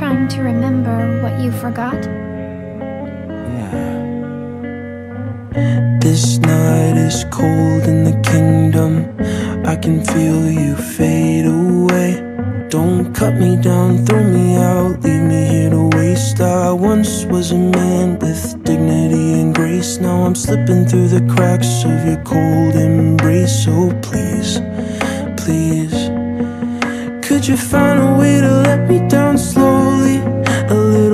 trying to remember what you forgot? Yeah. This night is cold in the kingdom. I can feel you fade away. Don't cut me down, throw me out, leave me here to waste. I once was a man with dignity and grace. Now I'm slipping through the cracks of your cold embrace. So please, please, could you find a way to let me down slowly?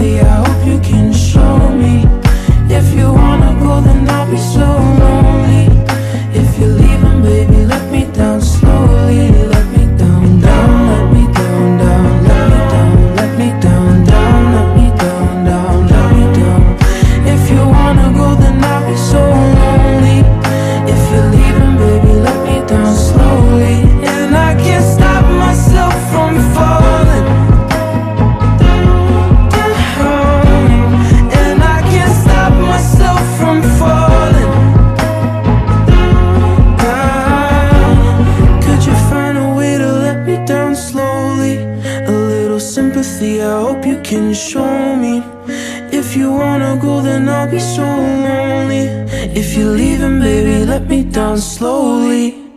I hope you can show me. If you wanna go, then I'll be so I hope you can show me. If you wanna go, then I'll be so lonely. If you're leaving, baby, let me down slowly.